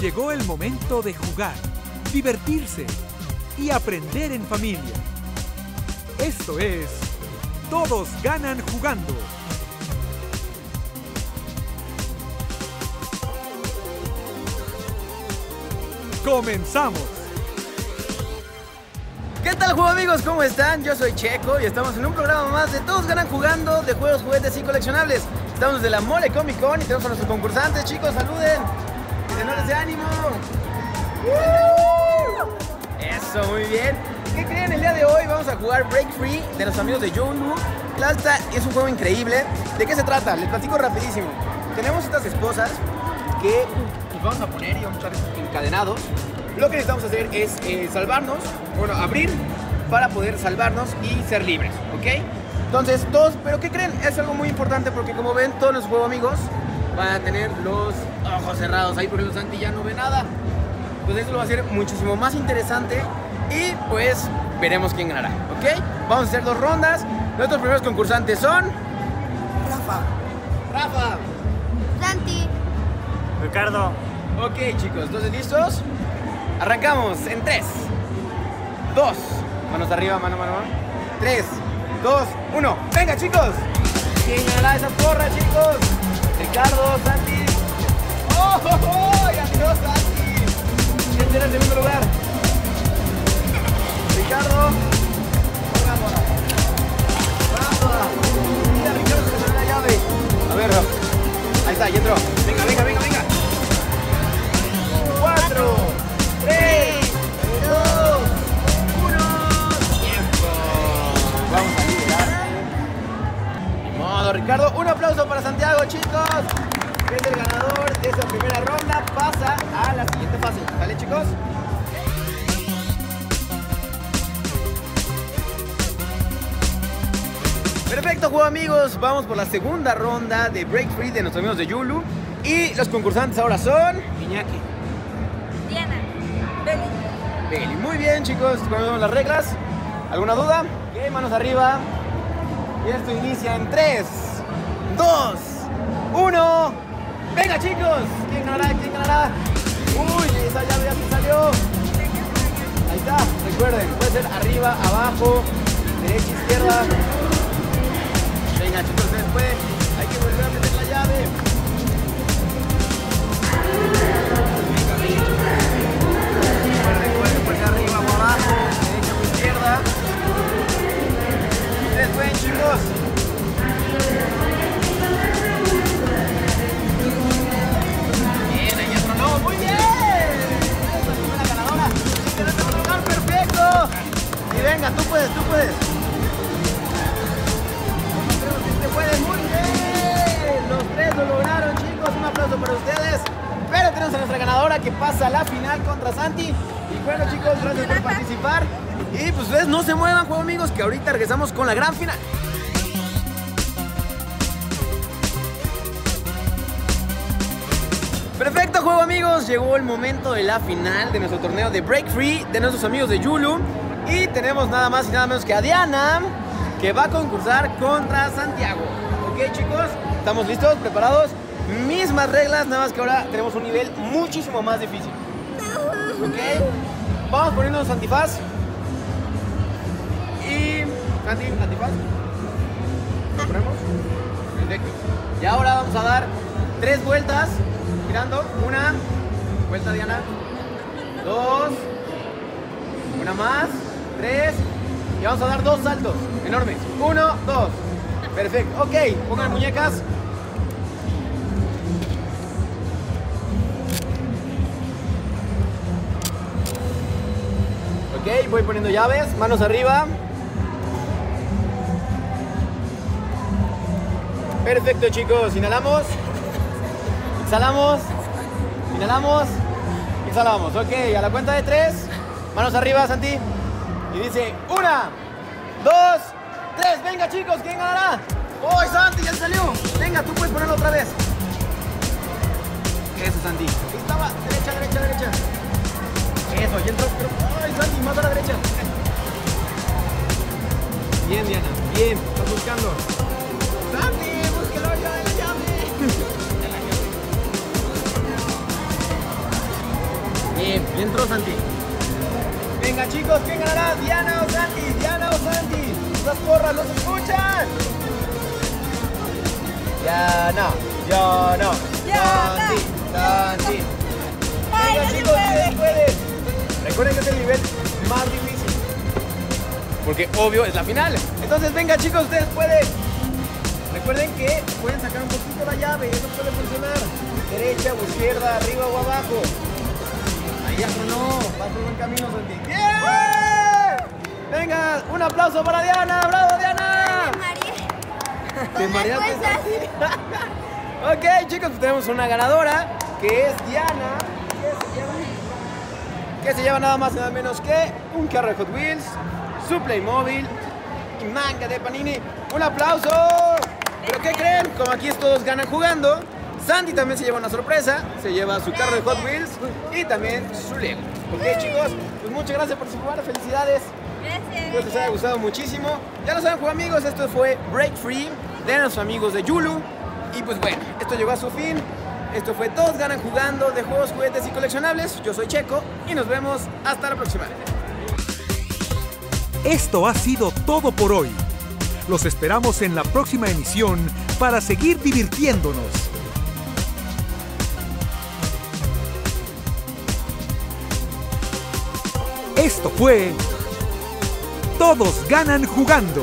llegó el momento de jugar, divertirse y aprender en familia. Esto es Todos ganan jugando. ¡Comenzamos! ¿Qué tal juego amigos? ¿Cómo están? Yo soy Checo y estamos en un programa más de Todos ganan jugando de juegos, juguetes y coleccionables. Estamos desde la Mole Comic Con y tenemos a nuestros concursantes, chicos, saluden. De ánimo. Eso, muy bien. ¿Qué creen? El día de hoy vamos a jugar Break Free de los amigos de Yondu. Plasta es un juego increíble. ¿De qué se trata? Les platico rapidísimo. Tenemos estas esposas que nos vamos a poner y vamos a estar encadenados. Lo que necesitamos hacer es eh, salvarnos, bueno, abrir para poder salvarnos y ser libres, ¿ok? Entonces, todos, pero ¿qué creen? Es algo muy importante porque como ven, todos los juegos amigos van a tener los ojos cerrados. Ahí por ejemplo Santi ya no ve nada. Pues eso lo va a hacer muchísimo más interesante y pues veremos quién ganará, ¿ok? Vamos a hacer dos rondas. Nuestros primeros concursantes son... Rafa. Rafa. Santi. Ricardo. Ok chicos, entonces listos. Arrancamos en 3, 2, manos arriba, mano, mano, mano. 3, 2, 1. Venga chicos. ¿Quién ganará esa porra chicos? Ricardo, Santi. Ricardo. Un aplauso para Santiago, chicos. Que es el ganador de esta primera ronda. Pasa a la siguiente fase. ¿Vale, chicos? Perfecto, juego amigos. Vamos por la segunda ronda de Break Free de nuestros amigos de Yulu. Y los concursantes ahora son. Iñaki. Diana. Beli. Beli. Muy bien, chicos. Conocemos las reglas. ¿Alguna duda? Ok, manos arriba. Y esto inicia en 3, 2, 1. ¡Venga, chicos! ¿Quién ganará? ¿Quién ganará? Uy, esa llave ya se salió. Ahí está. Recuerden, puede ser arriba, abajo, derecha, izquierda. Venga, chicos, puede. Hay que volver a meter la llave. A la final contra Santi. Y bueno, chicos, gracias por participar. Y pues ustedes no se muevan, juego amigos, que ahorita regresamos con la gran final. Perfecto juego amigos, llegó el momento de la final de nuestro torneo de Break Free de nuestros amigos de Yulu y tenemos nada más y nada menos que a Diana que va a concursar contra Santiago. Ok chicos, ¿estamos listos? ¿Preparados? Mismas reglas, nada más que ahora tenemos un nivel muchísimo más difícil. Ok, vamos poniéndonos antifaz. Y... Santi, antifaz. ¿Lo? Perfecto. Y ahora vamos a dar tres vueltas girando. Una, vuelta Diana. Dos, una más, tres. Y vamos a dar dos saltos enormes. Uno, dos. Perfecto. Ok, pongan muñecas. Voy poniendo llaves. Manos arriba. Perfecto, chicos. Inhalamos. Exhalamos. Inhalamos. Exhalamos. Ok, a la cuenta de tres. Manos arriba, Santi. Y dice, una, dos, tres. Venga, chicos, ¿quién ganará? ¡Oh, Santi, ya salió! Venga, tú puedes ponerlo otra vez. Eso, Santi. Ahí estaba. Derecha, derecha, derecha. Eso, ya entró. Pero... ¡Ay, Santi, más a la derecha! Bien, Diana. Bien. Estás buscando. ¡Santi, búsquelo la llave! Bien, entró Santi. Venga chicos, ¿quién ganará? ¿Diana o Santi? ¿Diana o Santi? Las porras, ¿los escuchan? Diana, Diana, Diana. Santi, Santi. Recuerden que es el nivel más difícil. Porque obvio es la final. Entonces venga chicos, ustedes pueden. Recuerden que pueden sacar un poquito la llave, eso puede funcionar. Derecha o izquierda, arriba o abajo. Ahí ya no, vas por buen camino, Santi. ¡Bien! Venga, un aplauso para Diana, bravo Diana. María. ¿Te fuerzas. Santi? ok, chicos, pues tenemos una ganadora que es Diana. Que se lleva, que nada más y nada menos que un carro de Hot Wheels, su Playmobil y manga de Panini. ¡Un aplauso! ¿Pero qué creen? Como aquí todos ganan jugando, Sandy también se lleva una sorpresa. Se lleva su carro de Hot Wheels y también su Lego. Ok, chicos, pues muchas gracias por participar. Felicidades. Gracias. Espero les haya gustado muchísimo. Ya lo saben, amigos, esto fue Break Free de nuestros amigos de Yulu. Y pues bueno, esto llegó a su fin. Esto fue Todos Ganan Jugando de juegos, juguetes y coleccionables. Yo soy Checo y nos vemos hasta la próxima. Esto ha sido todo por hoy. Los esperamos en la próxima emisión para seguir divirtiéndonos. Esto fue Todos ganan jugando.